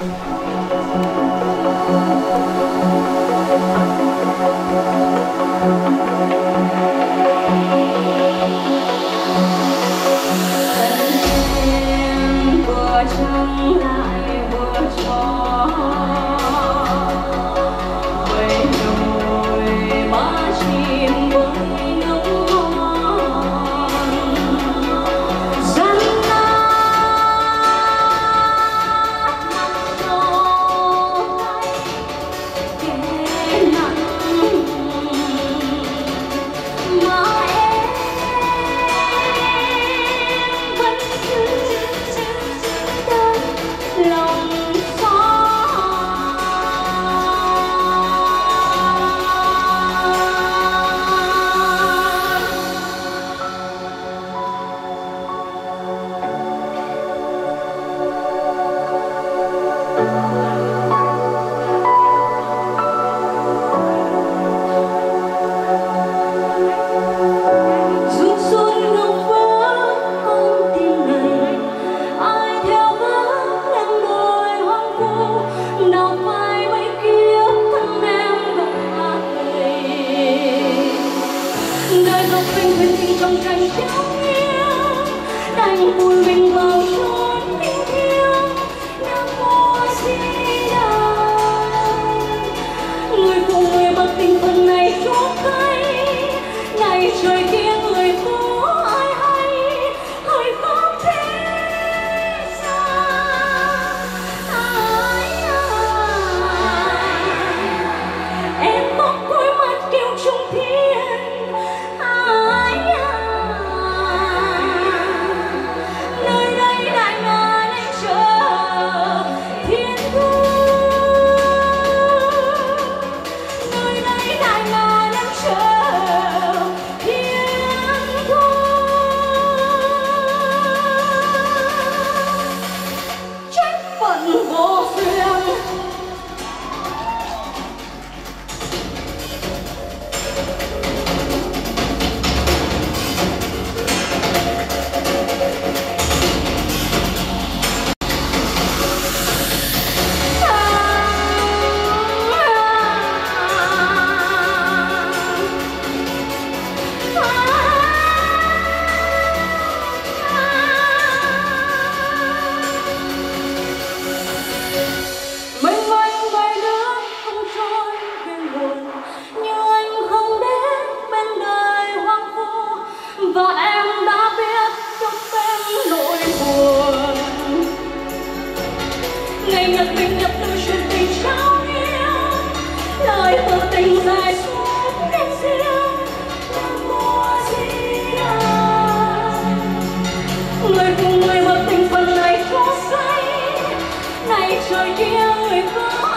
người cùng trong một tình yêu đành buồn trời kia người có